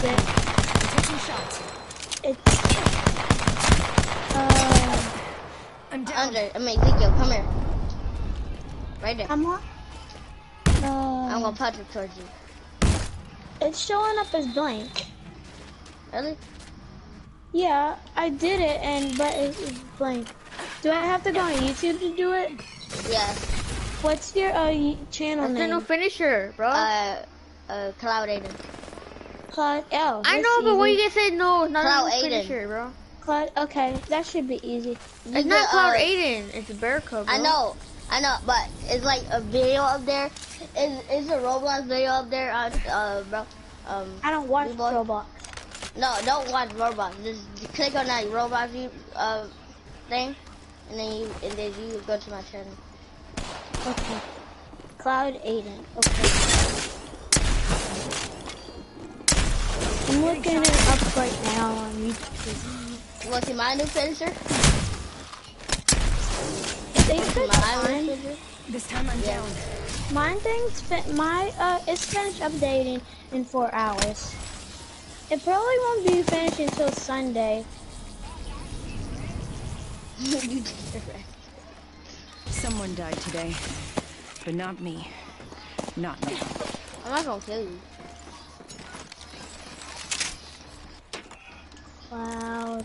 finished it. Taking shots. It's uh, I'm down. Under, I mean, Ezekiel, come here. Right there. I'm on. I'm Uh, gonna punch it towards you. it's showing up as blank. Really? Yeah, I did it, and but it- it's blank. Do I have to go on YouTube to do it? Yes. What's your uh, y- channel That's the new finisher, bro. Uh, uh, Cloud Aiden. Cloud. Oh, I know, but when easy. you guys said no, it's not Cloud Aiden. finisher, bro. Cloud. Okay, that should be easy. It's not Cloud uh, Aiden. It's Barracuda, bro. I know, I know, but it's like a video up there. Is is a Roblox video up there on uh bro? Um, I don't watch? Roblox. no, don't watch Roblox. Just click on that Roblox view, uh thing, and then you and then you go to my channel. Okay. Cloud Aiden. Okay. I'm looking it up right now on YouTube. You want to see my new finisher? They My find finisher? This time I'm Yeah. down. mine things fi- my uh it's finished updating in four hours. It probably won't be finished until Sunday. you did it right. Someone died today, but not me. Not me. I'm not gonna kill you. Cloud.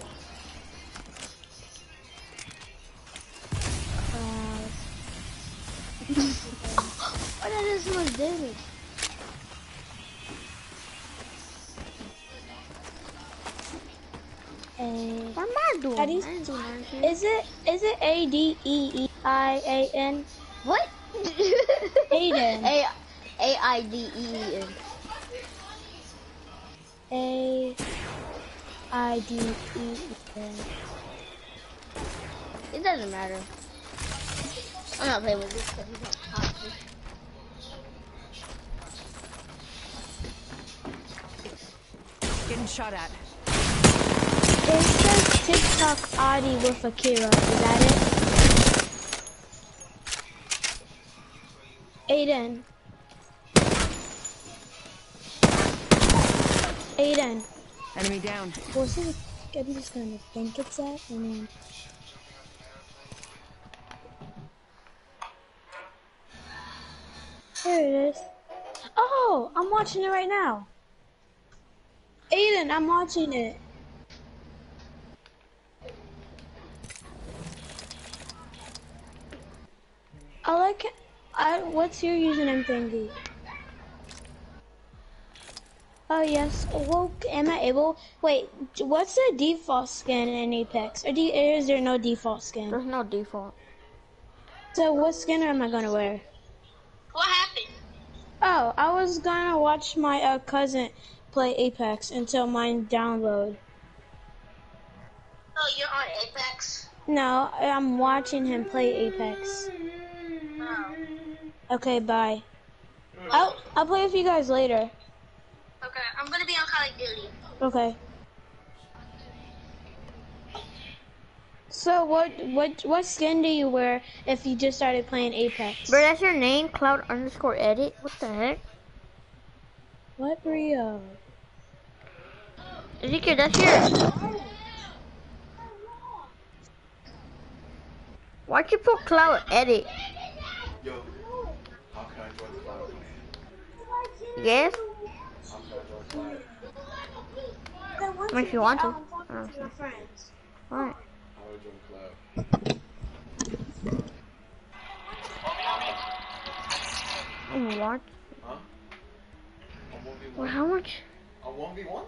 Cloud. Why did I do so much damage? A. What am I doing? How do you- I ain't doing nothing. Is it is it A D E E I A N? What? Aiden. A A I D E E N. A I D E N. It doesn't matter. I'm not playing with this because he's not toxic. Getting shot at. It says TikTok Audi with Akira. Is that it? Aiden. Aiden. Enemy down. What's it? I'm just gonna think it's that and then. There it is. Oh, I'm watching it right now. Aiden, I'm watching it. I like. I, what's your username thingy? Oh yes. Well, am I able? Wait, what's the default skin in Apex? Or, de- or is there no default skin? There's no default. So what skin am I gonna wear? What happened? Oh, I was gonna watch my uh, cousin play Apex until mine download. Oh, you're on Apex. No, I'm watching him play Apex. Oh. Okay, bye. I'll I'll play with you guys later. Okay, I'm gonna be on Call of Duty. Okay. So what what what skin do you wear if you just started playing Apex? Bro, that's your name? Cloud underscore edit? What the heck? What Rio? Ezekiel, that's your... Why'd you put Cloud edit? Yo, how can I join the cloud? Yes? I cloud? If you want to. I don't see. Alright. How do I join the? Oh, what? Huh? Well, 1v1? how much? On 1v1?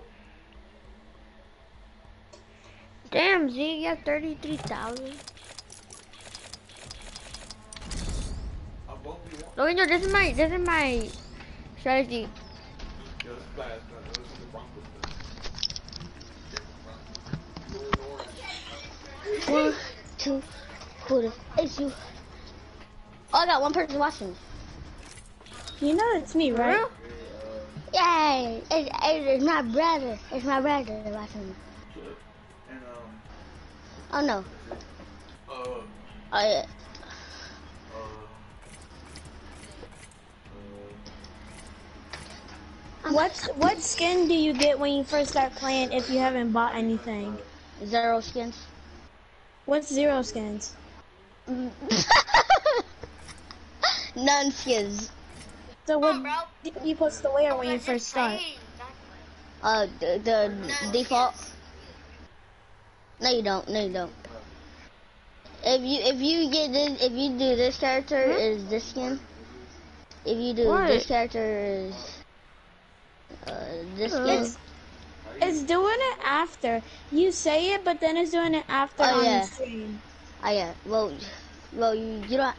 Damn, Z, you got 33,000. On 1v1? No, this is my, this is my strategy. Yo, this guy has done this is the Broncos. Blue and orange. One, two, quarter. It's you. Oh, I got one person watching. You know it's me, right? Yay! It's, it's my brother. It's my brother watching. And, um, Oh no. uh, Oh yeah. What's what skin do you get when you first start playing if you haven't bought anything? Zero skins. What's zero skins? None skins. So what do you supposed the wear when you first start? Uh, the, the default. No, you don't. No, you don't. If you if you get this, if you do this character is this skin. If you do What? this character is uh, this skin. It's it's doing it after. You say it, but then it's doing it after Oh, on yeah. the stream. Oh yeah. Well, well you you don't.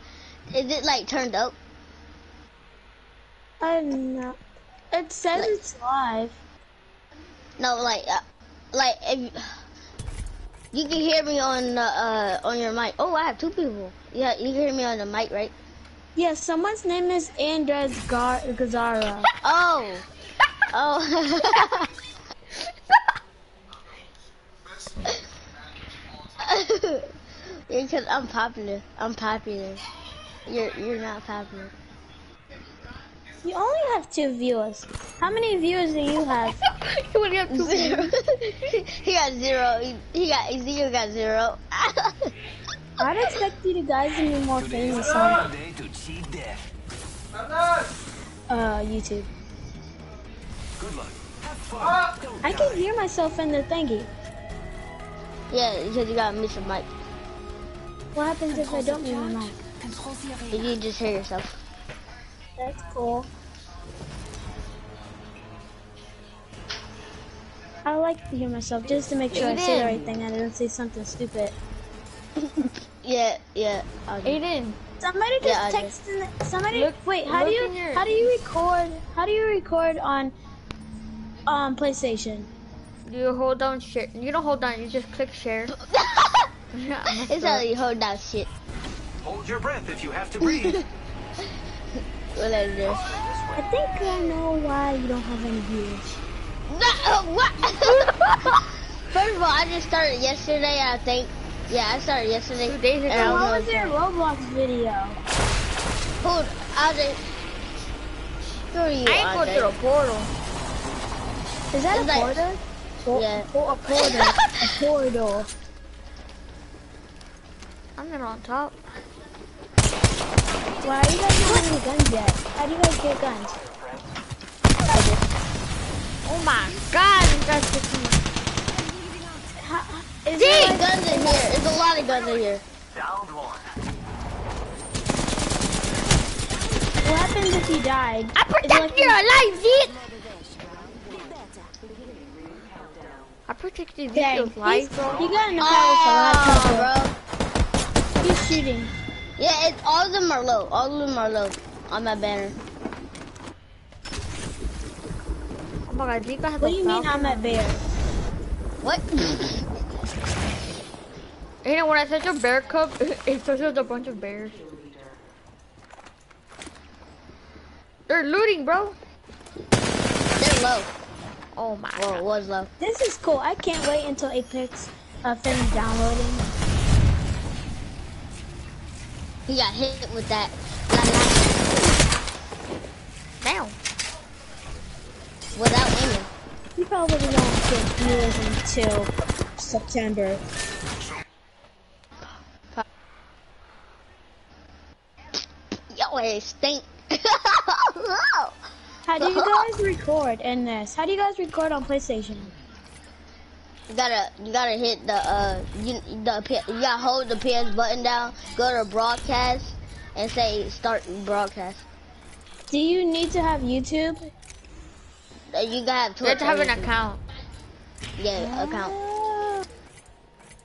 Is it like turned up? I don't know. It says Like- it's live. No, like uh, like if you, can hear me on the, uh on your mic. Oh, I have two people. Yeah, you can hear me on the mic, right? Yeah, someone's name is Andres Gar- Gazzara. Oh. Oh. Because I'm popular. I'm popular. You're you're not popular. You only have two viewers. How many viewers do you have? you only have two Zero. he got zero. He, he got Ezekiel got zero. I'd expect you to guys to be more famous on Day to cheat death. uh, YouTube. Good luck. Have fun. Don't I can hear myself in the thingy. Yeah, because you got to miss a mic. What happens if I don't mute my mic? Control the area. If you just hear yourself. That's cool. I like to hear myself just to make sure I say the right thing and I don't say something stupid. Yeah, yeah. I'll. Aiden, Somebody just Yeah, I texted. Somebody Look- wait. How do you your- how do you record? How do you record on um PlayStation? You hold down share. You don't hold down. You just click share. Yeah, I messed it's up. how you hold that shit. hold your breath if you have to breathe. What I do. I think I know why you don't have any viewers. No, what? First of all, I just started yesterday. I think. Yeah, I started yesterday. Two days ago. and What was know- your Roblox video? Hold, I'll just. Who are you? I ain't going Andre? through a portal. Is that It's a like- porter? Por- Yeah. por- a porter. a portal. I'm not on top. Why are you guys not having guns yet? How do you guys get guns? Oh my god, you guys just How, is There's there like, guns in here. There's a lot of guns in here. Downed one. what happens if you died? I protect like your life, Zeke! I protected Ezekiel's life, he's- bro. You got for that, Oh, bro. He's shooting. Yeah, it's all of them are low. All of them are low on my banner. Oh my god, Zeke has What a do you mean. I'm at bear? What? You know, when I said your bear cub, it there's a bunch of bears. They're looting, bro. They're low. Oh my Well, it god. was low. This is cool. I can't wait until Apex uh, finishes downloading. He got hit with that. La, la, without aiming. You probably don't get viewers until September. Yo, it stink. How do you guys record in this? How do you guys record on PlayStation? You gotta, you gotta hit the, uh, you, the, you gotta hold the PS button down, go to broadcast, and say start broadcast. Do you need to have YouTube? Uh, You gotta have You have to have an account. Yeah, account. Uh,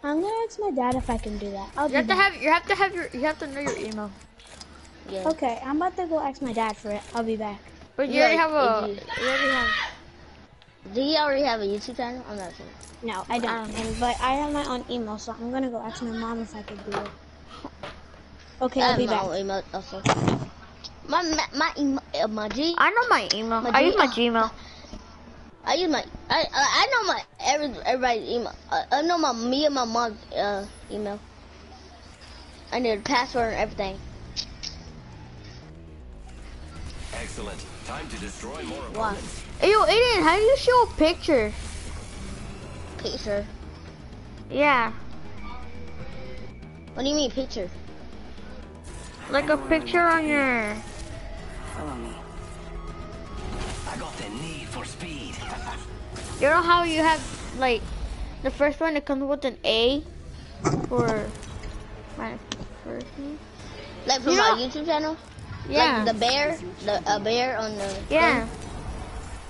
I'm gonna ask my dad if I can do that. I'll You be have to have, you have to have your, you have to know your email. Yeah. Okay, I'm about to go ask my dad for it. I'll be back. But you Yeah, already have a, if you already have. Do you already have a YouTube channel? I'm not sure. No, I don't. And, but I have my own email, so I'm gonna go ask my mom if I could do it. Okay, I I'll have be my back. own email also. My my, my email, uh, my G. I know my email. My I use my Gmail. I use my I I I know my every everybody's email. I, I know my me and my mom's uh email. I need a password and everything. Excellent. Time to destroy more Why? opponents. Hey, yo, Aiden, how do you show a picture? Picture. Yeah, What do you mean picture? like a picture on your. Follow me. I got the need for speed. You know how you have like the first one that comes with an A for my first name. Like from You my know- YouTube channel? Yeah, Like the bear? The a bear on the yeah.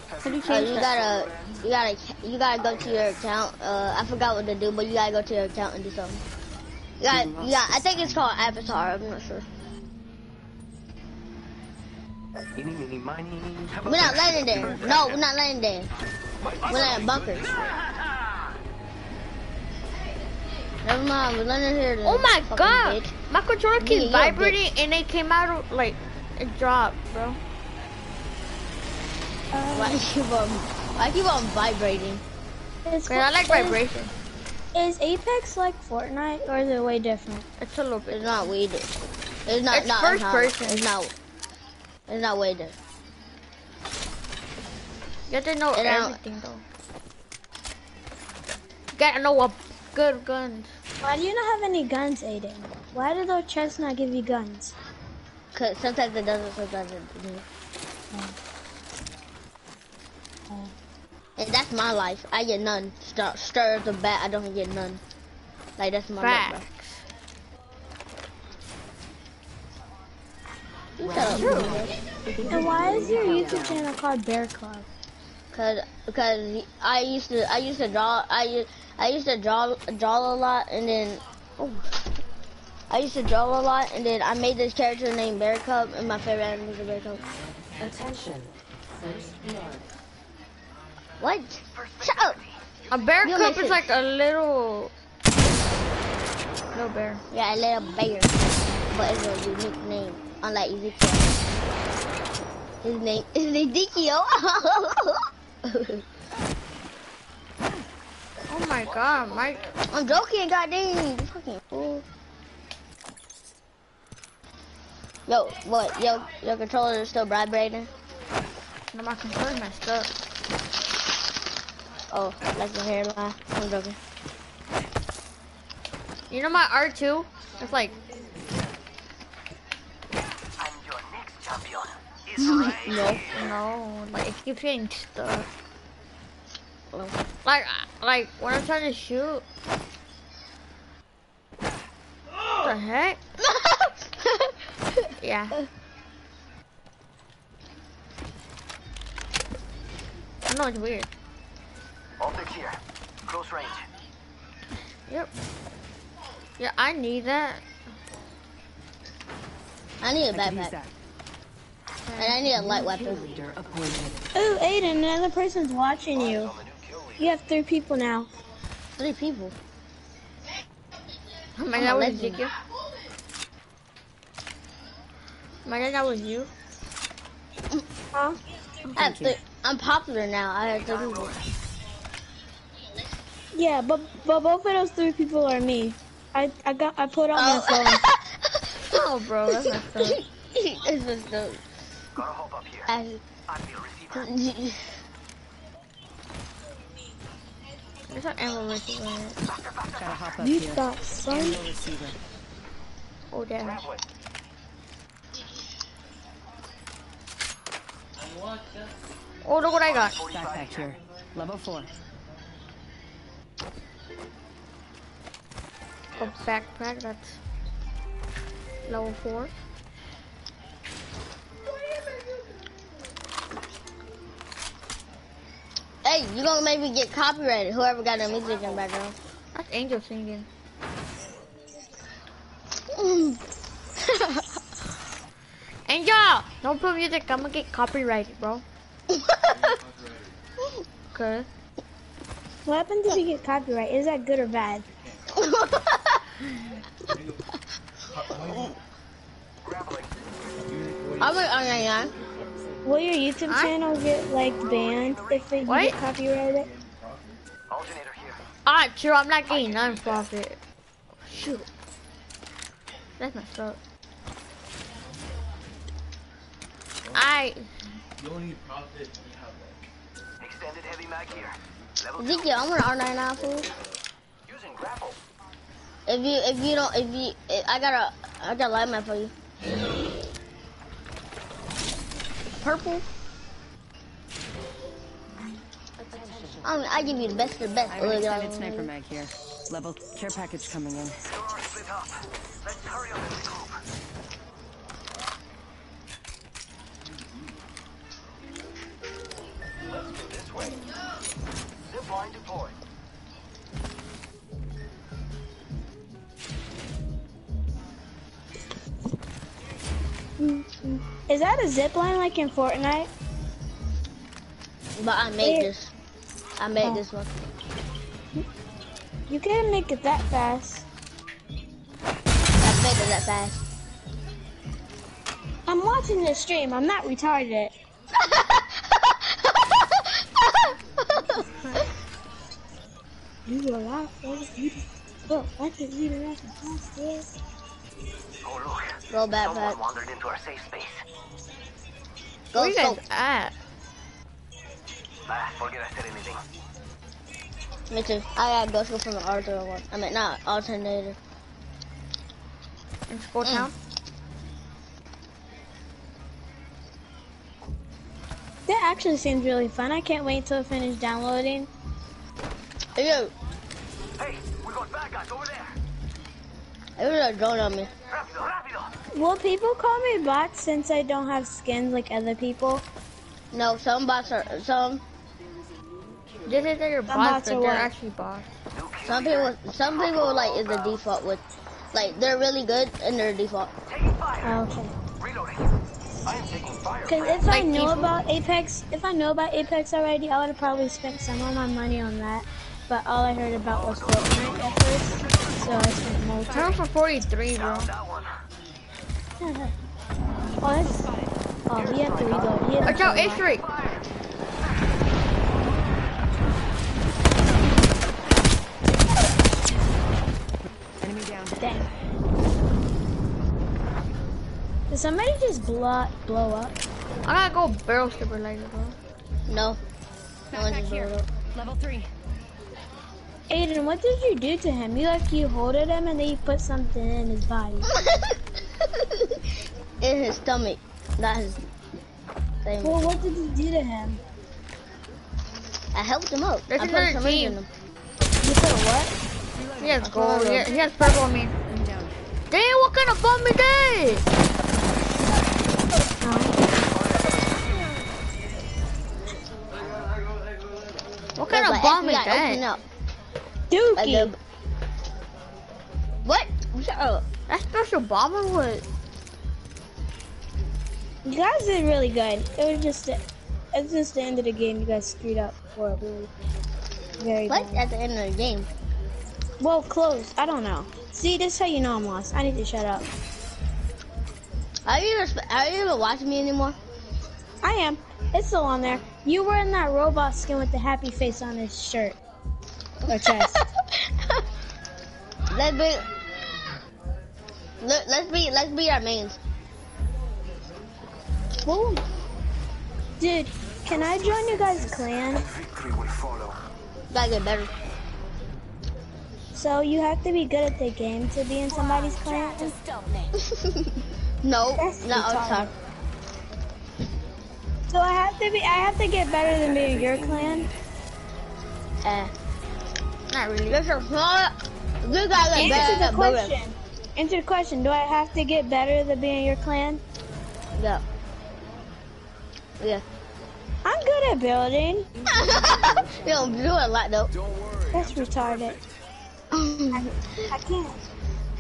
How do you Uh, change you that? gotta, you gotta, you gotta go to your account. Uh, I forgot what to do, but you gotta go to your account and do something. Yeah, yeah. I think it's called Avatar. I'm not sure. Eeny, meeny, miny. How about We're not that? landing there. No, we're not landing there. We're landing bunkers. Never mind. We're landing here. Oh my god, bitch. my controller keeps you a vibrating and it came out of like it dropped, bro. Why you keep on? Why keep on vibrating? Is, Cause I like is- vibration. Is Apex like Fortnite or is it way different? It's a little bit. It's not weighted. It's not. It's not, first not, person. It's not. It's not weighted. You have to know It everything though. You gotta know what good guns. Why do you not have any guns, Aiden? Why do those chests not give you guns? Cause sometimes it doesn't. Sometimes it doesn't. Oh. And that's my life. I get none. Start stir the bat. I don't get none. Like that's my life. Facts. You. And why is your YouTube channel called Bear Club? Cause because I used to I used to draw I used I used to draw draw a lot and then oh I used to draw a lot and then I made this character named Bear Cub and my favorite animal is a bear cub. Attention. First blood. What? Shut up. A bear You'll cup is like a little little bear. Yeah, a little bear, but it's a unique name, unlike Ezekiel. His name is Ezekiel. Oh my god, Mike. I'm joking, goddamn, you fucking fool. Yo, what? Yo, your controller is still vibrating? No, my controller's messed up. Oh, like your hairline. I'm joking. You know my R2? It's like And your next champion right No. no, like it keeps getting stuck. Like like when I'm trying to shoot. What the heck? Yeah. I know it's weird. Optic here. Close range. Yep. Yeah, I need that. I need a backpack. And I need a light weapon. leader appointed. Ooh, Aiden, another person's watching you. You have three people now. Three people. Oh my I'm was legend. Ezekiel. My dad, that was you. Huh? I have three. I'm popular now. I have three people. Yeah, but but both of those three people are me. I I got I put on my oh. phone. Oh, bro, that's messed up. it's just dope. Gotta hop up here. I, I feel receiver. There's an ammo receiver. Gotta hop up You here. thought, son? Ammo receiver. Oh, damn. Oh, look what I got. Backpack here. Level four. A backpack that's level 4. Hey, you gonna make me get copyrighted? Whoever got the music in the background. That's Angel singing. Angel! Don't put music, I'm gonna get copyrighted, bro. Okay. What happens if you get copyright? Is that good or bad? I'm a, okay, yeah. Will your YouTube I- channel get like banned if it, you What? get copyrighted? Alternator here. Ah, true, I'm not getting none profit. Shoot. That's messed up. I. You only need profit when you have like Extended heavy mag here. Level two. Ezekiel, I want an R99 fool. Using grapple. If you if you don't if you if, I gotta I got a light map for you. Purple. I mean, I give you the best of the best. I have an Look extended all- sniper mag here. Level care package coming in. You're all split up. Let's hurry up and scoop. Let's go this way. Zip line deployed. Is that a zip line like in Fortnite? But I made this. I made Oh. this one. You can't make it that fast. I made it that fast. I'm watching the stream. I'm not retarded. You are for the beauty. Look, I can read it at the downstairs. Oh look. Go back, Someone back. wandered into our safe space. Go Where you guys scope. at? Ah, forget I said anything. Me too. I gotta go from the Arthur one. I mean, not alternator. In school Mm. town? That actually seems really fun. I can't wait till it finishes downloading. Hey, yo, Hey, we got bad guys over there. There was a drone on me. Rápido, rápido. Will people call me bots since I don't have skins like other people? No, some bots are some. This is your Some bots, bots but they're what? actually bots. Some people, some people like is the default with, like they're really good and they're default. Taking fire. Okay. I am taking fire. Because friend. if I Like knew people? about Apex, if I know about Apex already, I would have probably spent some of my money on that. But all I heard about was Fortnite at first, so I. Turn for 43, bro. Down oh, that's. Oh, he had to reload. He had Watch out, reload. H3! Enemy down. Dang. Did somebody just blow blow up? I gotta go barrel skipper later, bro. No, no one's Back here. Level three. Aiden, what did you do to him? You like you holded him and then you put something in his body. in his stomach, not his. Thing. Well, what did you do to him? I helped him out. There's I put another some rings in team. him. You put what? He has gold. He, wrote. he has purple on me. I'm. Damn, what kind of bomb is that? What kind But of bomb is FBI, open that? up. Dookie. What? That special bomb or what? You guys did really good. It was just it's just the end of the game. You guys screwed up horribly. Very What? bad. At the end of the game. Well, close. I don't know. See, this is how you know I'm lost. I need to shut up. Are you even, are you even watching me anymore? I am. It's still on there. You were in that robot skin with the happy face on his shirt or chest. let's be. Let, let's be. Let's be our mains. Boom. Dude, can I join you guys' clan? Victory will follow. Gotta get better. So you have to be good at the game to be in somebody's clan? no, That's not all time. So I have to be. I have to get better than being your clan. Eh. Not really. There's a lot. You gotta get Answer better the at building. question. Answer the question. Do I have to get better than being your clan? Yeah. Yeah. I'm good at building. you don't do a lot though. That's retarded. I can't.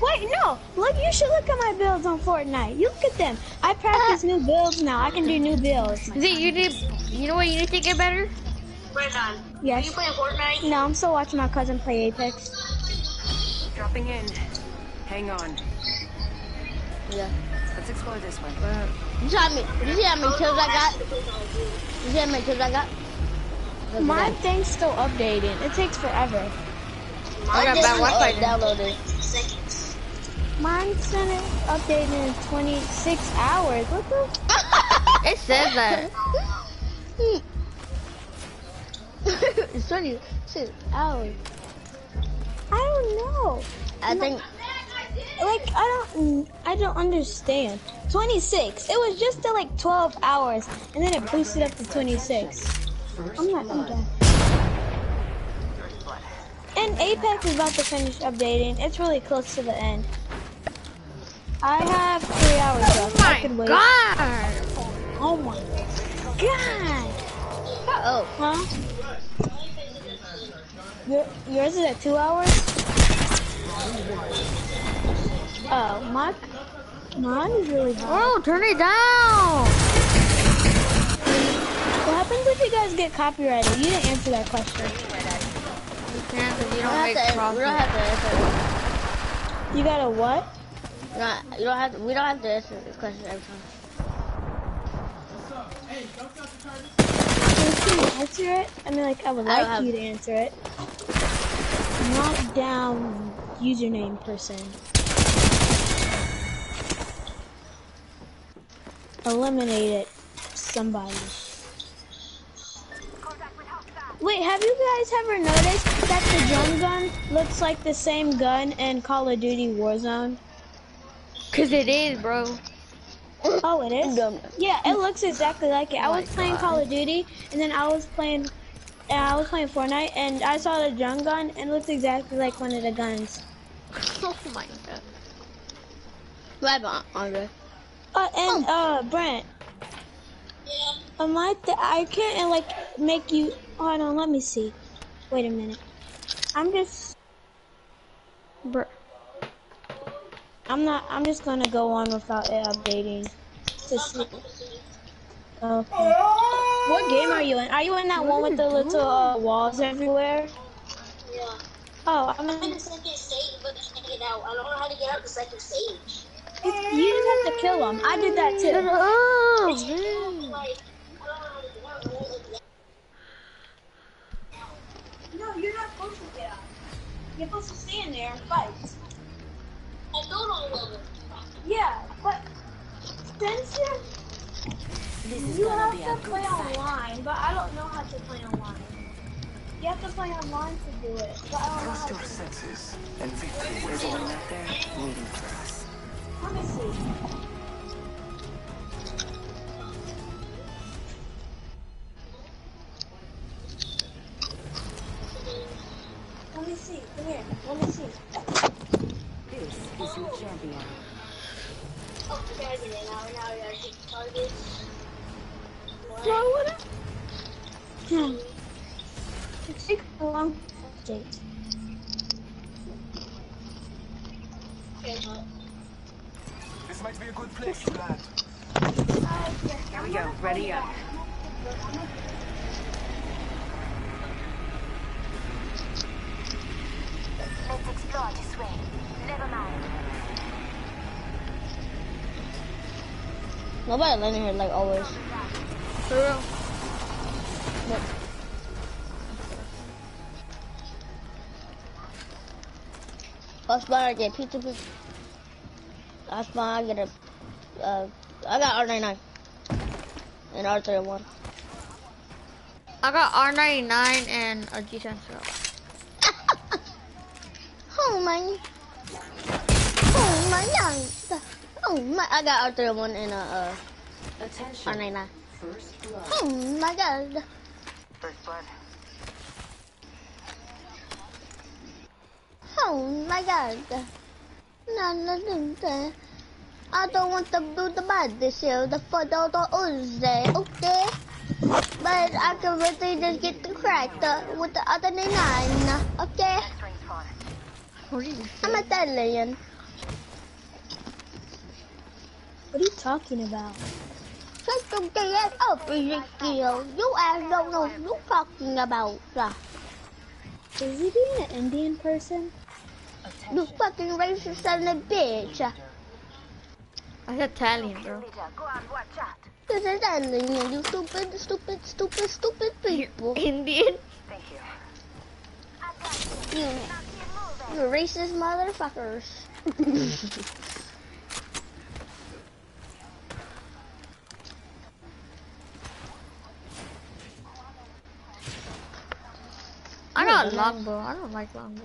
Wait, no. Look, you should look at my builds on Fortnite. You look at them. I practice new builds now. I can do new builds. See, you need. You know what you need to get better? Yes. Fortnite? No, I'm still watching my cousin play Apex. Dropping in. Hang on. Yeah. Let's explore this way. You see how many? You see how many kills I got? You see how many kills I got? Look at My that. thing's still updating. It takes forever. I got just, bad Wi-Fi. uh, downloaded. Mine's gonna update in 26 hours. What the? It says that. It's 26 hours. I don't know. I think Like I don't, I don't understand. 26. It was just like 12 hours, and then it boosted up to 26. I'm not I'm done. And Apex is about to finish updating. It's really close to the end. I have three hours left. I could wait. God! Oh my god! Uh oh. Huh? Your, yours is at two hours? Oh, my, mine is really high. Oh, turn it down! What happens if you guys get copyrighted? You didn't answer that question. You can't because you don't don't make have to. We don't have to answer. You got a what? Don't, you don't have. To, we don't have to answer the question every time. Can answer it? I mean, like, I would I like have- you to answer it. Knock down username person. Eliminate it. Somebody. Wait, have you guys ever noticed that the drum gun looks like the same gun in Call of Duty Warzone? Cause it is, bro. Oh, it is? Yeah, it looks exactly like it. I was playing Call of Duty, and then I was playing, uh, I was playing Fortnite, and I saw the drum gun, and it looks exactly like one of the guns. oh my god. Happened, Andre? Uh, and uh, Brent. Yeah. Am I? Th- I can't uh, like make you. Hold on, let me see. Wait a minute. I'm just. Bro. I'm not. I'm just gonna go on without it updating. To see. Okay. What game are you in? Are you in that one with the little uh, walls everywhere? Yeah. Oh, I'm I'm in in. the second stage, but I can't get out. I don't know how to get out of the second stage. You just have to kill them. I did that too. up, Like, man. I don't know how to get out. I don't know. No, you're not supposed to get out. You're supposed to stand there and fight. I don't know level. Yeah, but since you're, This is you gonna have be to a play good fight. online, but I don't know how to play online. You have to play online to do it, but I don't know how Trust your to. senses, and victory There's is one out there waiting for us. Let me see. Nobody landing here like always. For real. Last spot I get pizza pizza. Last spot I get a, uh, I got R99. And R31. I got R99 and a G sensor. Oh my. Oh my god. Oh my, I got R31 and a, uh, Attention. R99. First blood. Oh my god. First blood. Oh my god. No, no, no, no. I don't want to do the bad this year, the photo the Uzi, okay? But I can really just get the crack uh, with the other nine, okay? What are you I'm Italian. What are you talking about? Shut your gay ass up, Ezekiel. You ass don't know what you talking about. uh. Is he being an Indian person? You fucking racist son of a bitch. I said Italian, bro. This is Italian, you stupid, stupid, stupid, stupid people. Indian? Thank you. You, you racist motherfuckers. I got longbow. I don't like longbow.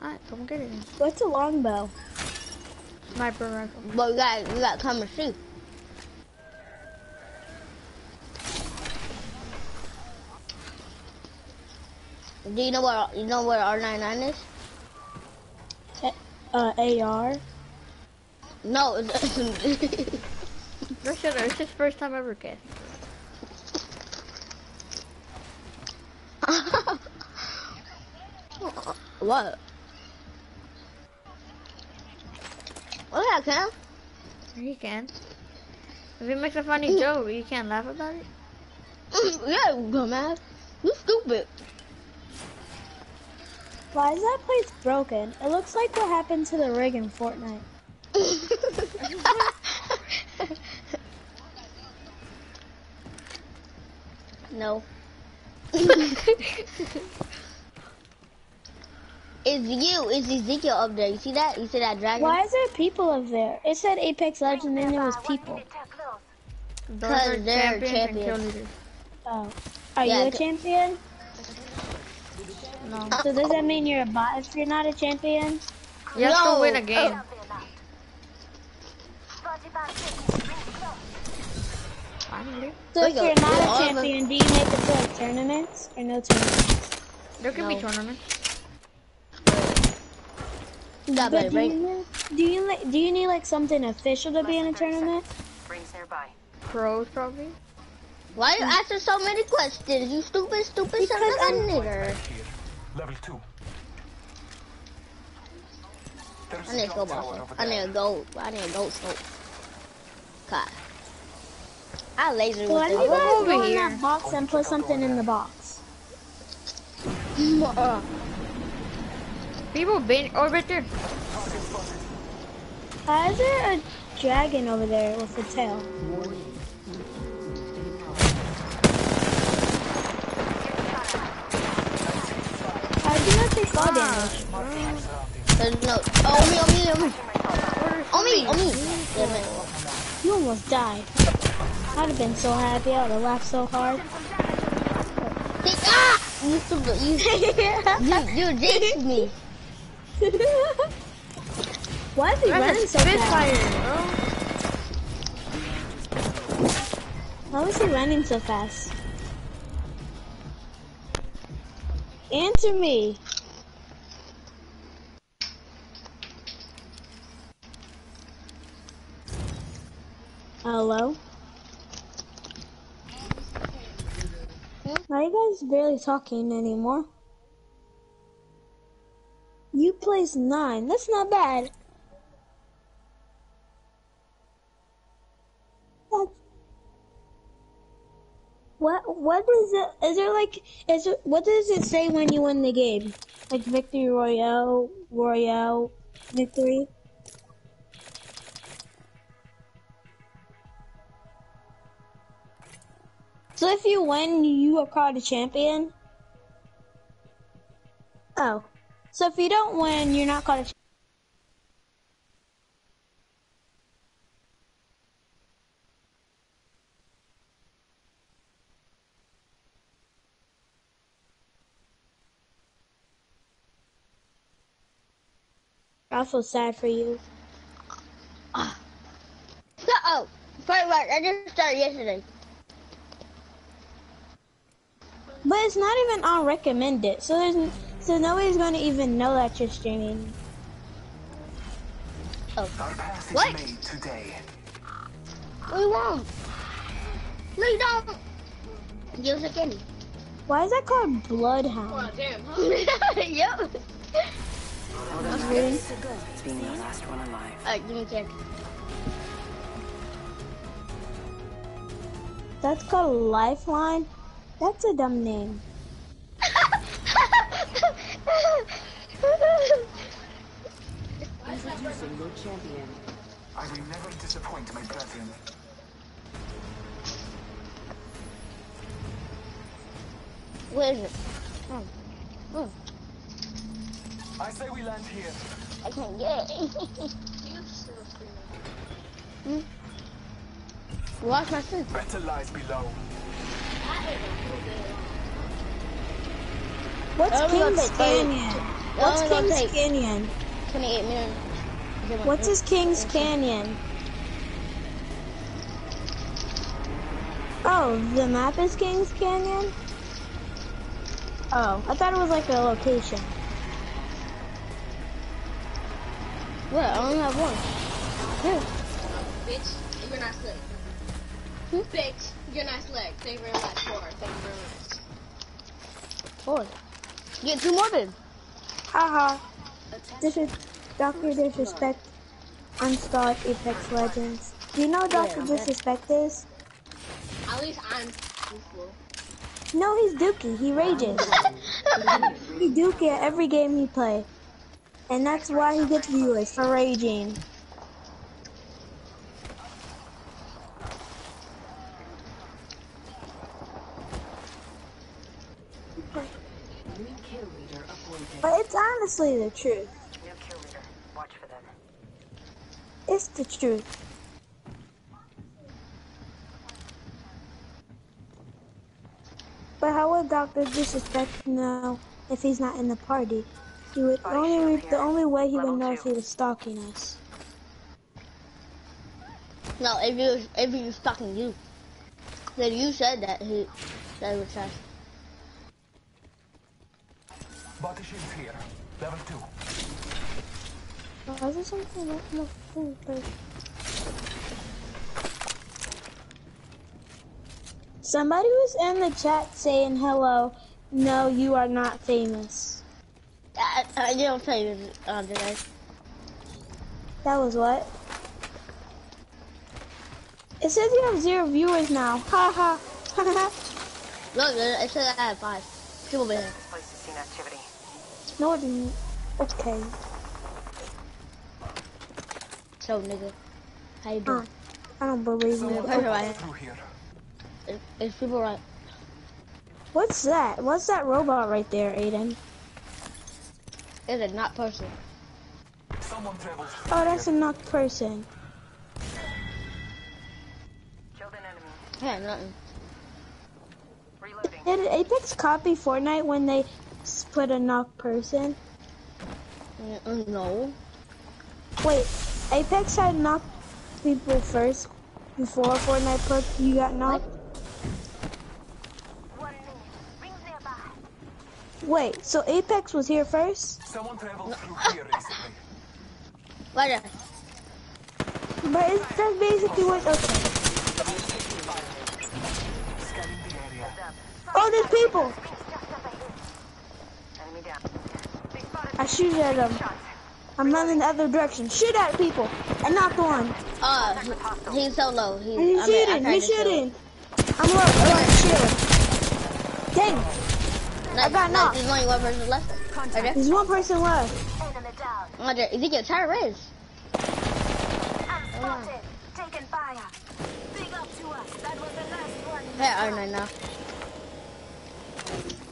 Alright, come get it. What's a longbow? Sniper rifle. But we got we got come and shoot. Do you know what you know what R ninety nine is? Uh, AR. No. it's- This is it's his first time ever kid. What? What that Cam? He can. If he makes a funny mm. joke, you can't laugh about it. Mm, yeah, dumbass. You stupid. Why is that place broken? It looks like what happened to the rig in Fortnite. no. It's you. It's Ezekiel up there. You see that? You see that dragon? Why is there people up there? It said Apex Legends and there was people. Cause are they're champions, champions. Oh. Are Yeah, you a champion? No. So does that mean you're a bot if you're not a champion? You have No. to win a game. Finally. So if you're not a champion, do you make it to like tournaments or no tournaments? There can be tournaments. Yeah, But but do right. you, do you like do you need like something official to be in a tournament? Rings nearby. Pros probably. Why you asking so many questions? You stupid, stupid son of a I'm- nigger. Level two. There's I need a to go, clock tower boss. over I need there. to go. I need to go smoke. God. I laser So why don't you guys over go in that box and put something in the box? Uh, People been oh right there. Why is there a dragon over there with a tail? How did you not take fall damage? there's no. Oh, me, oh, me, oh, me. Oh, me, oh, me. Damn it. You almost died. I'd have been so happy. I would have laughed so hard. Think, ah! You stupid. You, you, you jinxed me. Why is he running so fast? Bro. Why was he running so fast? Answer me. Hello? Are you guys barely talking anymore? You placed nine. That's not bad. What what is it is there like is it what does it say when you win the game? Like victory royale royale victory? So if you win you are called a champion? Oh. So if you don't win you're not a champion. I feel sad for you. Uh-oh. Fight right. I just started yesterday. But it's not even on recommended, so there's so nobody's gonna even know that you're streaming. Oh. Our path is What? made today. We won't. No, you don't. Use us a candy. Why is that called Bloodhound? Oh, yep. It's being the last one alive. Alright, give me candy. That's called Lifeline. That's a dumb name. point to my bedroom. Where is it? Oh. I say we land here. I can't get it. hmm? Watch my food. Better lies below. What's oh, King's Canyon? Oh, What's oh, King's Canyon? 28 million. What's his King's Canyon? Oh, the map is King's Canyon? Oh, I thought it was like a location. What? I only have one. Bitch, you're not slick. Hmm? Bitch, you're not slick. Thank you very much. Four. Thank you very much. Four. Get two more then. Haha. This is Dr. Disrespect uninstalled Apex Legends. Do you know what Dr. I'm. Disrespect is? At least I'm useful. No, he's Dookie. He rages. he Dookie at every game he play. And that's why he gets viewers for raging. New kill leader appointed. But it's honestly the truth. New kill leader. Watch for them. It's the truth. But how would Dr. Disrespect know if he's not in the party? He would only the only way he would know if he was stalking us. No, if he was, if he was talking to you. Then you said that he, that he was trash. Body shields here. Level 2. Why is there something like my food? Somebody was in the chat saying hello. No, you are not famous. I, I didn't tell you, uh, did I? That was what? It says you have zero viewers now. Ha ha. Look, it said I have five. People over here. This place has seen activity. no, it didn't. Okay. So, nigga. How you Uh. I don't believe you. pressure right. Through here. Is, is people right? What's that? What's that robot right there, Aiden? Is it not person? Someone travels Oh, that's a here. knocked person. Killed an enemy. Yeah, nothing. Reloading. Did Apex copy Fortnite when they s- put a knocked person? Mm, mm, No. Wait, Apex had knocked people first before Fortnite put you got knocked? Wait, so Apex was here first? Someone traveled through here recently. Right there. But it's, that's basically what, okay. Scanning the area. Oh, there's people! Enemy down. They spotted I shoot at them. I'm running the other direction. Shoot at people. I knocked one. Uh, he's so low. He's, He's I mean, shooting. tried He's to kill him. shooting. I'm low. I got shield. Dang. No, I got no. There's only one person left. Right. There's one person left. Right there. Ezekiel, try to raise. Taking fire. Big up to us. That was the last one. Hey, I don't know.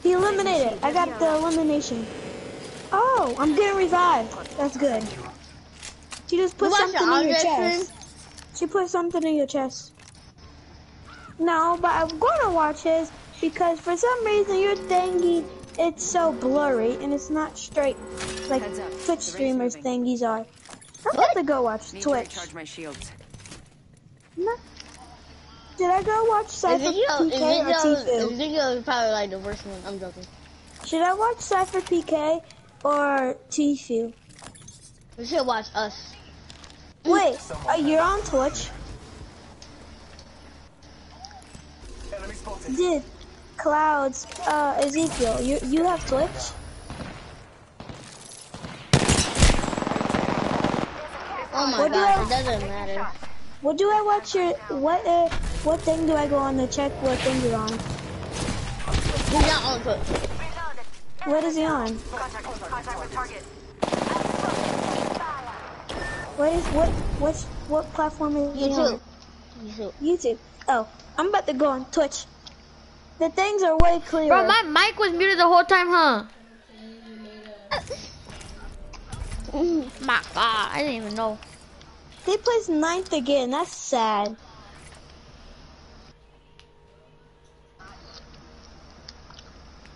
He eliminated. I got the elimination. Oh, I'm getting revived. That's good. She just put You something in your Andre chest. She put something in your chest. No, but I'm gonna watch his because for some reason your thingy it's so blurry and it's not straight like Heads up. The Twitch streamers moving. thingies are. I'm about to go watch Need to Twitch. recharge my shields. No. Did I go watch Cypher Ezekiel, PK or Ezekiel, Tfue? Ezekiel is probably like the worst one. I'm joking. Should I watch Cypher PK or Tfue? You should watch us. Wait, uh, you're on Twitch. Enemy spotted. Did Clouds, uh, Ezekiel, you you have Twitch? Oh my What do I- it doesn't matter. What do I watch your what uh, what thing do I go on to check what thing you're on? He's not on Twitch. What is he on? What is what what what platform is he on? YouTube. YouTube. YouTube. Oh, I'm about to go on Twitch. The things are way clearer. Bro, my mic was muted the whole time, huh? my God, I didn't even know. They placed ninth again. That's sad.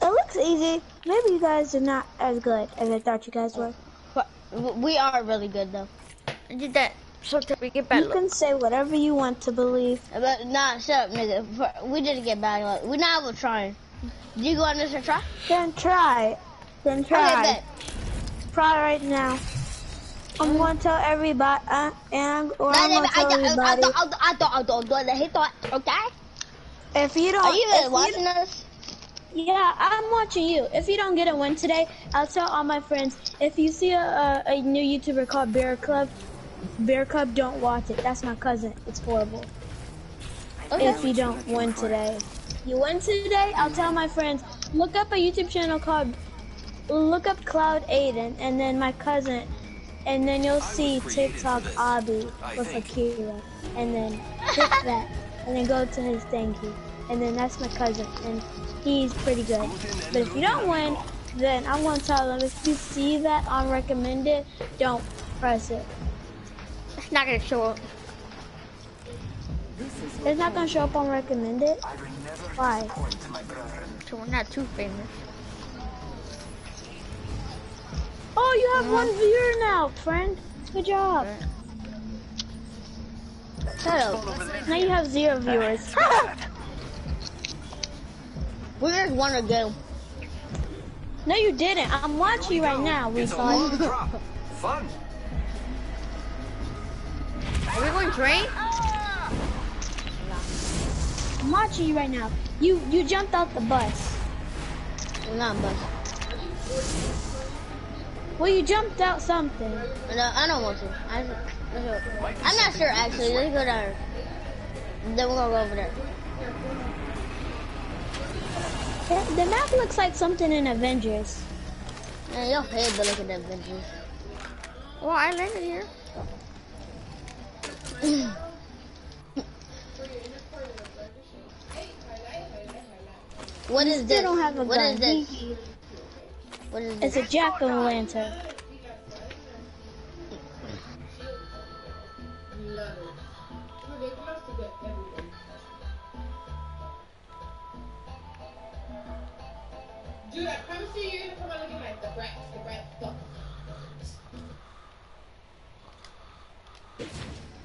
It looks easy. Maybe you guys are not as good as I thought you guys were. But we are really good though. I did that so that we get You can say whatever you want to believe. But nah, shut up, nigga. We didn't get bad luck. We not even trying. Did you go on this and try? Then try. Then Okay, try. bet. Try right now. I'm gonna tell everybody, uh, and or I'm gonna nah, I tell thought, I thought, I thought, I thought, I thought, I thought, okay? If you don't, Are you if even watching us? Yeah, I'm watching you. If you don't get a win today, I'll tell all my friends. If you see a, a, a new YouTuber called Bear Club, Bear Cub, don't watch it. That's my cousin. It's horrible. Okay. If you don't win today, you win today. I'll tell my friends. Look up a YouTube channel called. Look up Cloud Aiden, and then my cousin, and then you'll see TikTok Abby with Akira, and then click that, and then go to his thank you, and then that's my cousin, and he's pretty good. But if you don't win, then I'm gonna tell them if you see that on recommended, don't press it. It's not gonna show up. It's not gonna show up on recommended. I will never Why? disappoint my brethren. So we're not too famous. Oh, you have one viewer now, friend. Good job. Shut up. Now you have zero viewers. We just won a game. No, you didn't. I'm watching you right now, It's a long refund. Fun. Are we going train? I'm watching you right now. You you jumped out the bus. We're not bust. Well, you jumped out something. No, I don't want to. I, I'm not sure actually. Let's go down. Then we're gonna go over there. The, the map looks like something in Avengers. Man, your head but look at Avengers. Well, I landed here. What is this? don't have a What gun. is this? What is It's a jack o' lantern. Dude, I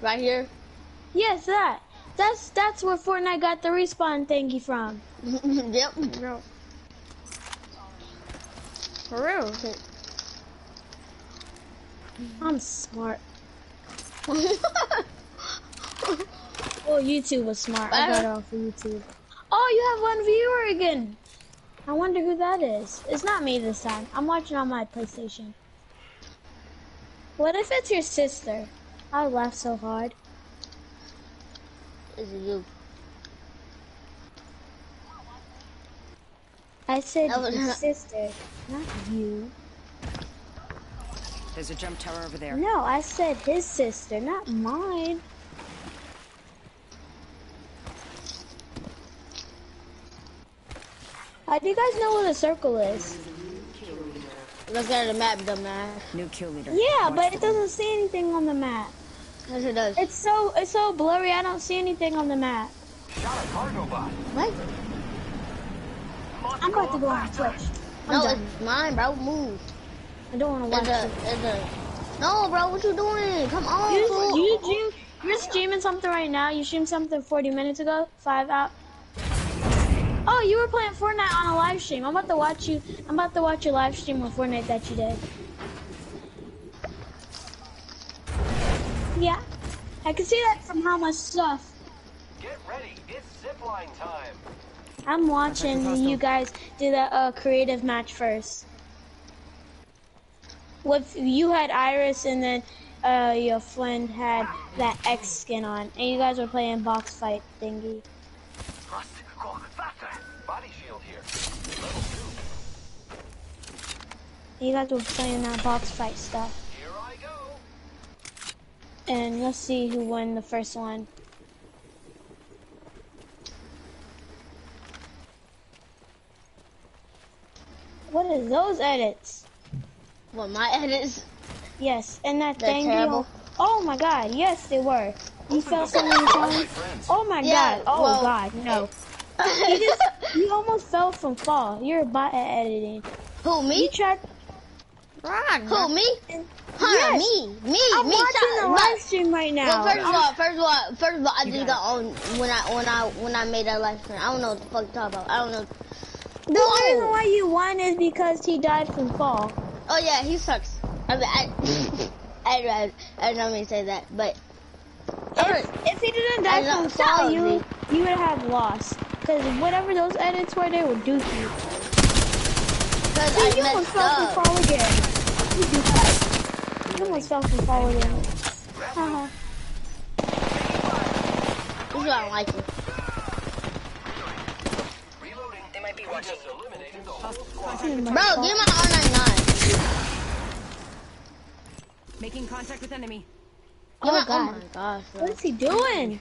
Right here. Yes, that. That's that's where Fortnite got the respawn thingy from. yep. No. For real. I'm smart. Oh, YouTube was smart. I got it off of YouTube. Oh, you have one viewer again. I wonder who that is. It's not me this time. I'm watching on my PlayStation. What if it's your sister? I laugh so hard. This is you. I said That was- your sister, not you. There's a jump tower over there. No, I said his sister, not mine. How do you guys know what a circle is? Look at the map, dumbass. New kill leader. Yeah, Watch but it doesn't say anything on the map. Yes, it does. It's so it's so blurry. I don't see anything on the map. Shot a cargo bot. What? I'm about to go on Twitch. I'm No, done. it's mine, bro. Move. I don't want to It's watch a, it. it's a. No, bro. What you doing? Come on. You, fool. you, you, you're streaming something right now. You streamed something 40 minutes ago. Five out. Oh, you were playing Fortnite on a live stream. I'm about to watch you. I'm about to watch your live stream of Fortnite that you did. Yeah, I can see that from how much stuff. Get ready. It's zipline time. I'm watching you guys do that uh, creative match first. With you had Iris and then uh, your friend had that X skin on, and you guys were playing box fight thingy. Rust, go faster. Body shield here. Level two. You guys were playing that box fight stuff, Here I go. And let's see who won the first one. What is those edits? What my edits? Yes, and that They're thing. terrible. Oh my God! Yes, they were. You fell so many All times. Oh my Yeah, God! Oh well- God! No. You just You almost fell from fall. You're a bot at editing. Who me? You me? tried. Who Run. me? Huh? Yes. Me? Me? I'm me? watching the but- live stream right now. Well, first of all, first of all, first of all, I just got on when I when I when I made that live stream. I don't know what the fuck to talk about. I don't know. the Whoa. reason why you won is because he died from fall. Oh yeah, he sucks. I mean, I I I, I don't mean to say that, but If, if he didn't die know, uh, from fall, sorry. you you would have lost. Because whatever those edits were, they were dookie. because Dude, I you messed up. fall again. You dookie. You almost fell from fall again. Haha. This is why I don't like it. Reloading. They might be watching. Just eliminated the whole Bro, give me my R99. Making contact with enemy. Oh, my- God. Oh my gosh, bro. What is he doing?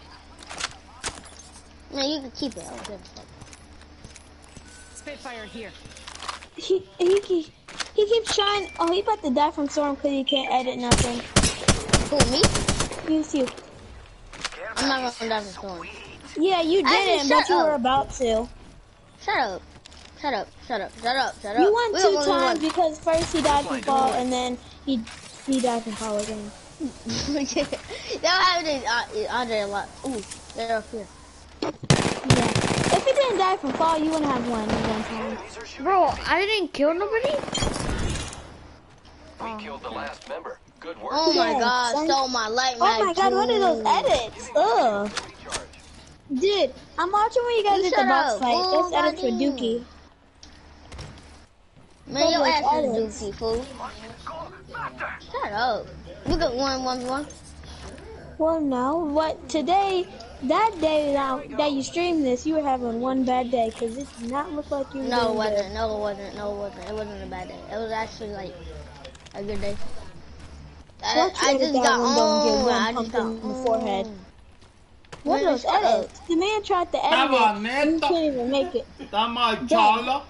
No, you can keep it. I don't give a. Spitfire here. He he he, he keeps trying. Oh, he about to die from storm because he can't edit nothing. Who me? You see? I'm not gonna die from storm. Yeah, you didn't, but shut you up. were about to. Shut up. Shut up. Shut up. Shut up. Shut up. You won We two don't times to because first he died from fall and then he he died from fall again. win. They'll have it uh, Andre a lot. Ooh, they're up here. Yeah. If he didn't die from fall, you wouldn't have won one. Bro, I didn't kill nobody? We killed the last member. Good work. Oh my god, son. stole my light Oh my god, what are those edits? Ugh. Dude, I'm watching when you guys You did the box up. fight. Oh, Those edits were goddamn. dookie. Man, your Those ass is dookie, fool. Shut up. We got one, one, one. Well, no. What today? That day that, that you streamed this, you were having one bad day because it did not look like you were No, it wasn't. No, it wasn't. No, it wasn't. It wasn't a bad day. It was actually like a good day. I, Watch I you just edit got that window and get on. one I just pumped got in the forehead. What Man, are those edits? The man tried to edit Tama, it. and You neta. can't even make it. Tama, cholo.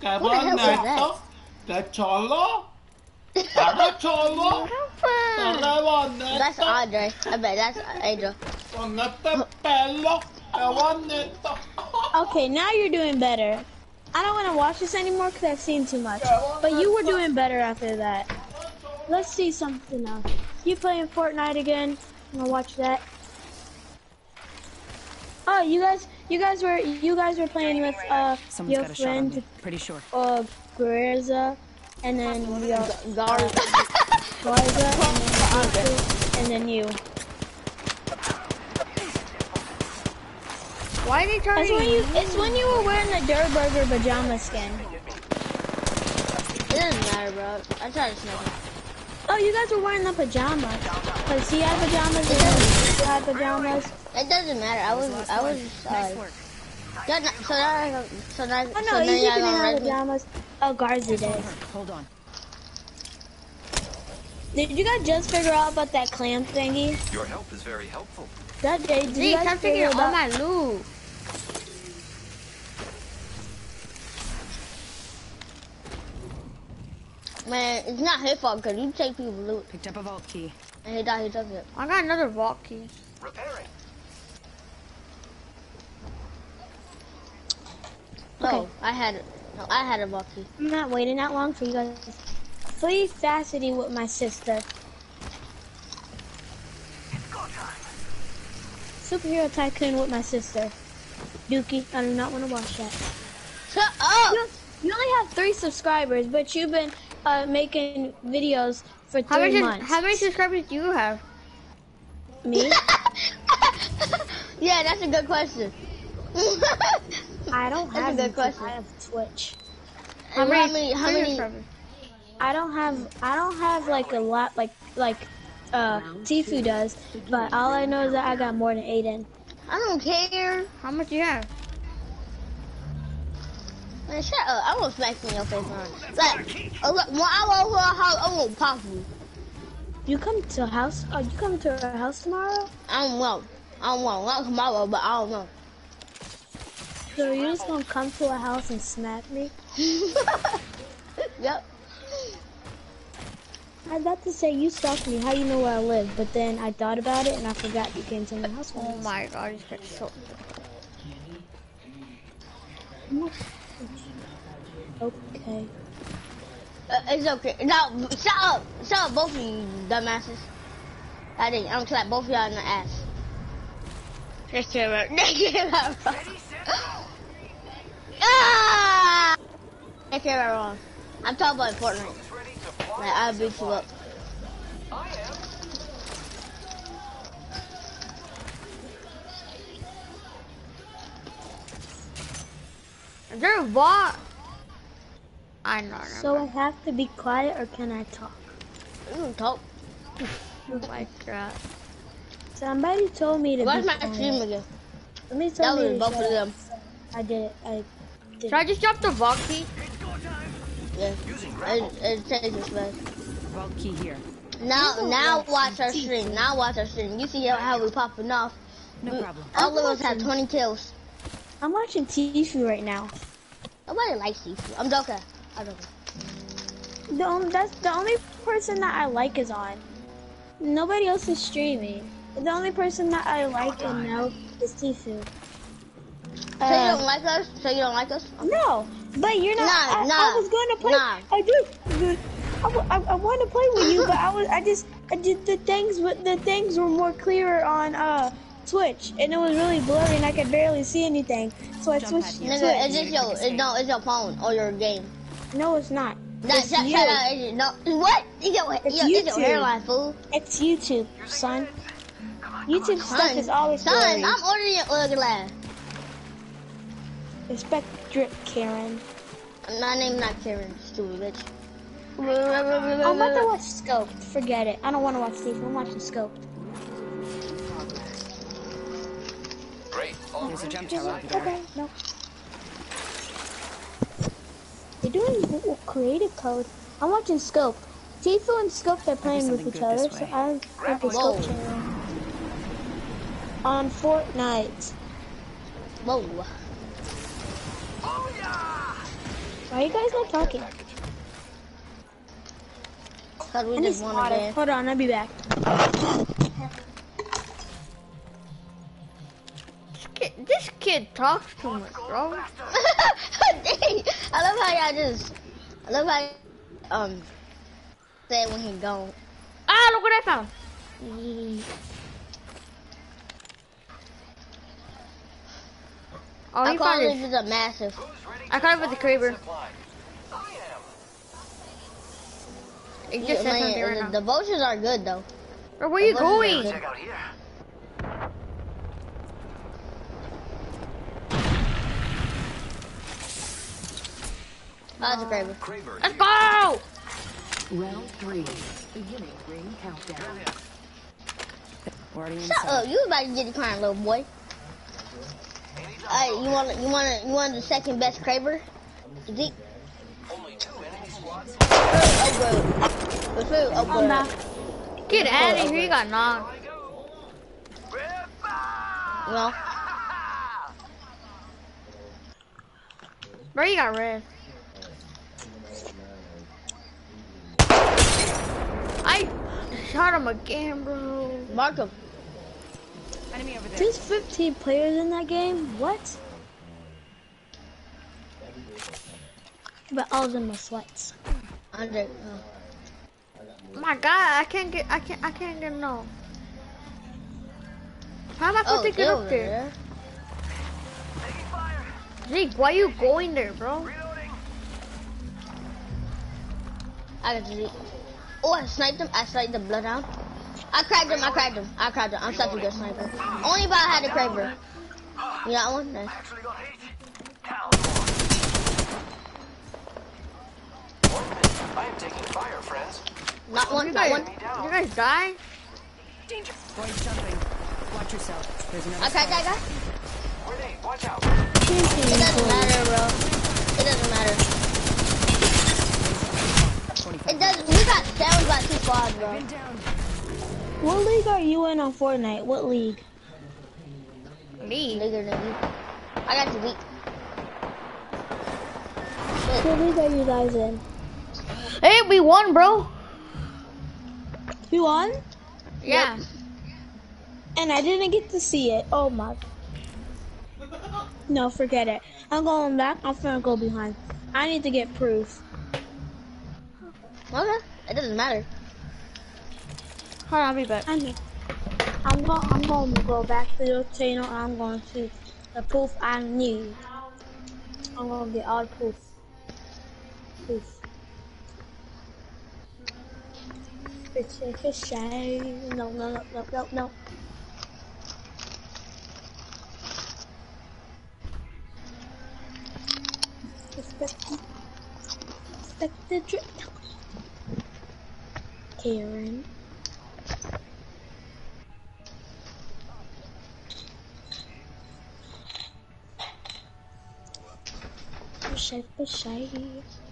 Que What the hell was bonito. Que cholo. That's Andre. I bet that's Angel. Con este pelo. Que bonito. Okay, now you're doing better. I don't want to watch this anymore because I've seen too much. But you were doing better after that. Let's see something else. You playing Fortnite again? I'm gonna watch that. Oh, you guys, you guys were, you guys were playing with uh Someone's your got a shot on me. friend Pretty sure. uh Garza, and then your Gar. Garza, and then and then you. Why are they trying It's to when you, it's when you were wearing the Durr Burger pajama skin. It doesn't matter, bro. I tried to sneak. Oh, you guys were wearing the pajamas. Cause he had pajamas and then you had pajamas. It doesn't matter. I was, I was, Nice uh, work. yeah, no- so now, so now, Oh no, so no, now Easy y'all didn't gonna have rest me. pajamas. Oh, Garza did. Hold on. Did you guys just figure out about that clam thingy? Your help is very helpful. That day, did See, you guys stop figure taking all out? my loot. Man, it's not his fault because you take people loot Picked up a vault key. and he thought he took it. I got another vault key. Repairing. No, I had it. No, I had a bucky. I'm not waiting that long for you guys. Free Facity with my sister. Superhero Tycoon with my sister. Dookie, I do not want to watch that. Shut up! You, you only have three subscribers, but you've been uh, making videos for How three many, months. how many subscribers do you have? Me? yeah, that's a good question. I don't That's a have good question. I have Twitch. How many? How many? subscribers? I don't have I don't have like a lot like like uh Tfue does, but all I know is that I got more than Aiden. I don't care. How much do you have? Man, shut up. I won't smack you in your face, man. Like, uh, look, when I walk to a house, I won't pop you. You come to a house? Oh, you come to our house tomorrow? I don't know. I don't know. Not tomorrow, but I don't know. So you're just gonna come to a house and smack me? yep. I was about to say you stalked me. How you know where I live? But then I thought about it and I forgot you came to my house. Oh once. my god, this guy's so Okay. Uh, it's okay. Now, shut up. Shut up, both of you dumbasses. I think I'm gonna clap both of y'all in the ass. Next camera. Next camera. Ah! I Next camera wrong. I'm talking about Fortnite. Ready Like, I'll beat you up. I am. Is there a bot? I know. So I have to be quiet or can I talk? You can talk. Oh my god. Somebody told me to Where's be my quiet. stream again? Somebody That told me was to both of them. I did it. I did Should I just drop the vault key? Yeah. It, it takes us back. Vault key here. Now, now watch our stream. Now watch our stream. You see how, how we popping off. No We- problem. All of us have 20 kills. I'm watching Tfue right now. Nobody likes Sifu. I'm joking. I'm joking. The only, that's the only person that I like is on. Nobody else is streaming. The only person that I like and know is Tfue. So you don't like us? So you don't like us? No, but you're not. Nah, I, nah, I was going to play. nah. I do. I, w- I, I want to play with you, but I was. I just. I did the things. With the things were more clearer on uh Twitch, and it was really blurry, and I could barely see anything. So I Jump switched. at To you. Nigga, Twitch. it's just your, it, no, it's your phone or your game. No, it's not. Nah, It's shut, you. shut up. It's, no, what? It's your, It's your, it's your YouTube. hairline, fool. It's YouTube, son. YouTube stuff Son, is always son, blurry. I'm ordering your ugly ass. Respect drip, Karen. My name's not Karen, stupid bitch. I'm about to watch Scope. Forget it. I don't want to watch Tfue. I'm watching Scope. Great. Oh, There's a jump tower. Okay, no. They're doing Google creative code. I'm watching Scope. Tfue and Scope are playing with each other, this so way. I have the Whoa. Scope channel. On Fortnite. Whoa. Why are you guys not talking? Cause we I just want to Hold on, I'll be back. This kid, this kid talks too much, bro. Dang, I love how y'all just, I love how, um, say when he gone. Ah, look what I found. Oh, I he found this it. is a massive. I caught it with the Kraber. Supply. I am. It just said man, something right the, now. the vultures are good though. Bro, where you the vultures are going? good. Check out here. Ah, That's a Kraber. Kraber. Let's go! Round three. Beginning ring countdown. Shut inside. up, you about to get it crying, little boy. Hey, you want you want you want the second best Kraber? Zeke. Only two enemy squads. Oh, bro. What's food? Oh, bro. Get out of here, you got knocked. Well. Bro, you got red. I shot him again, bro. Mark him. Enemy over there. There's 15 players in that game? What? But all of them are sweats. Andre. Oh. My God, I can't get, I can't, I can't get no. How am I supposed Oh, to get up there? there. Zeke, why are you going there, bro? Reloading. I got the Zeke. Oh, I sniped him. I sniped the bloodhound. I cracked him. I cracked him. I cracked him. I'm such a good sniper. Only if I had a Kraber. You got one? Nice. Actually got hit. Down. One. I am taking fire, friends. Not one. You Not guys, one. you guys die? Danger. Boys jumping. Watch yourself. There's another I cracked that guy. Grenade. Watch out. It doesn't matter, bro. It doesn't matter. It doesn't. We got downed by two squads, bro. What league are you in on Fortnite? What league? Me. Bigger than you. I got the Zeke. What league are you guys in? Hey, we won, bro. You won? Yeah. And I didn't get to see it. Oh my. No, forget it. I'm going back. I'm gonna go behind. I need to get proof. Okay, it doesn't matter. On, I'll be back. I need. I'm going. I'm going to go back to your channel. And I'm going to the proof I need. I'm gonna get all the proof. Proof. Fishy, fishy. No, no, no, no, no, no. Respect, respect the drip. Karen. Fishy, fishy. ¡El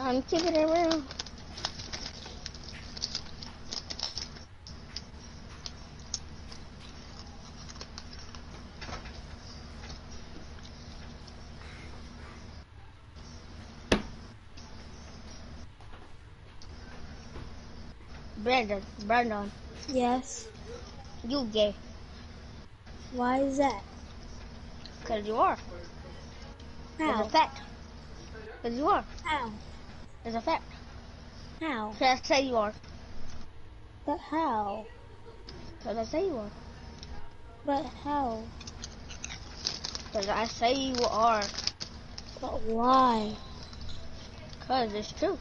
I'm keeping it around. Brandon, Brandon, Yes. you gay. Why is that? Cause you are. How? a fact. Cause you are. How? It's a fact. How? I say you are. But how? Cause I say you are. But how? Cause I say you are. But why? Cause it's true.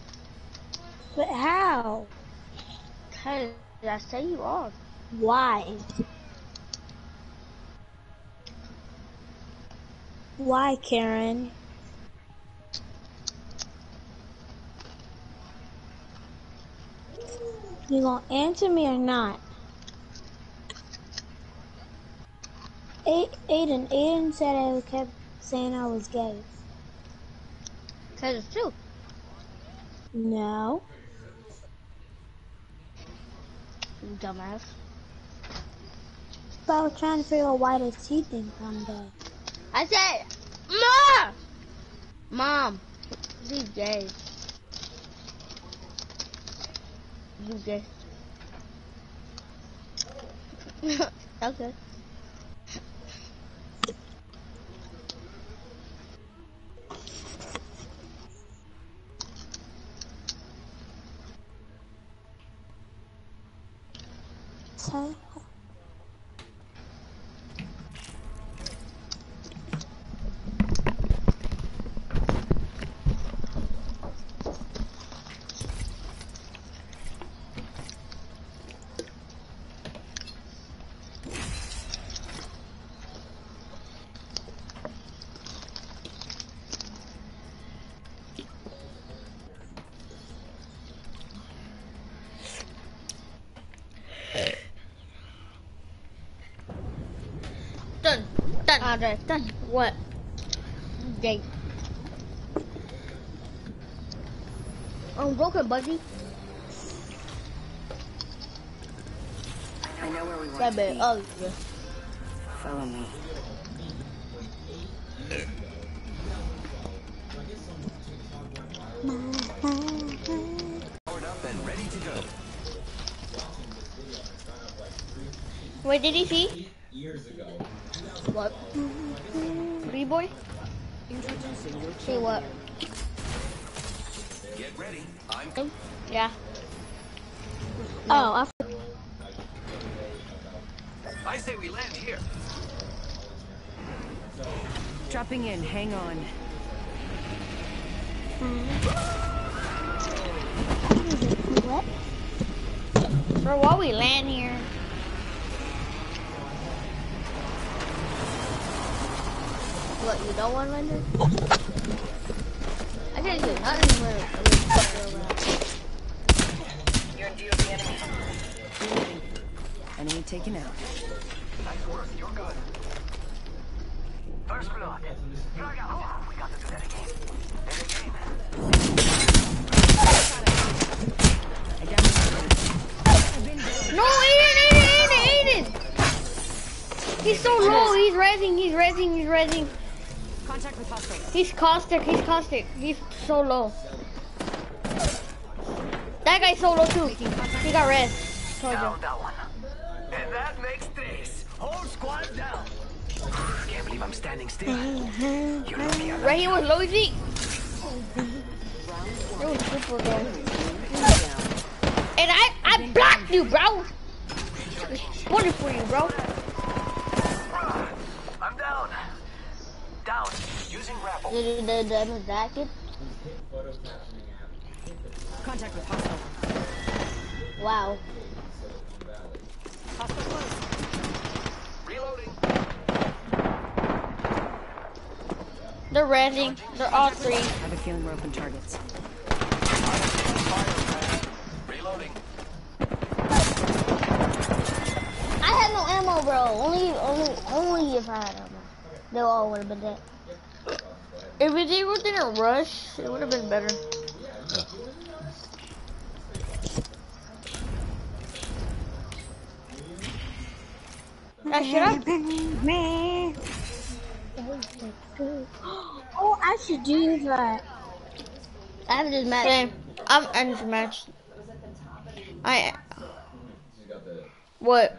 But how? Cause I say you are. Why? Why, Karen? You gonna answer me or not? A- Aiden, Aiden said I kept saying I was gay. Cause it's true. No. You dumbass. But I was trying to figure out why does he think I'm gay. I said, Mom! Mom, you gay. Gay. okay. So, Done. Done. What? Gay. Oh, broken, buddy. I know where we want That to be. Oh, yeah. Follow me. Powered up and ready to go. Wait, did he see? What? B-boy? See what? Get ready. I'm oh, Yeah. Oh, I I say we land here. Dropping in. Hang on. what? For while we land here. What, you don't want render? I Nice work. You're good. First blood. Frag out. We got to do that again. And again. I No, Aiden, Aiden, Aiden, Aiden! He's so low, he's rezzing, he's rezzing, he's rezzing. Contact with hostile. He's caustic, he's caustic. He's so low. That guy's so low too. He got res. Told you. Down that one. And makes this. Whole squad down. Can't believe I'm standing still. You're lucky I Right here was low Z. It was super low. And I, I blocked you, bro. What for you, bro? I'm down. Down. Using grapple. Did you do damage jacket? Contact with hostile. Wow. Hostile close. Reloading. They're rezzing. They're all three. I have a feeling we're open targets. Reloading. I had no ammo, bro. Only, only, only if I had ammo. They all would have been dead. If they were in a rush, it would have been better. Now shut up. Oh, I should do that. I have this match. Same. I'm ending the match. I. What?